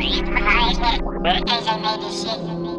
But as I made this shit.